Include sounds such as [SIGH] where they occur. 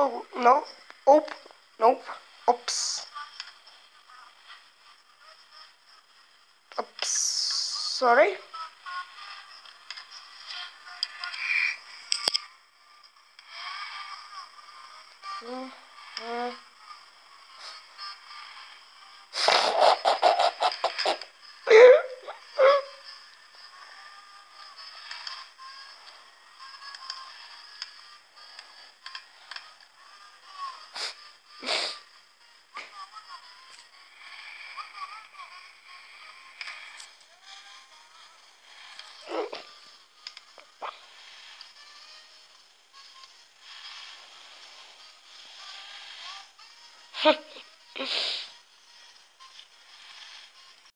No. Oop. Nope. Oops. Oops. Sorry. Mm-hmm. Ha [LAUGHS]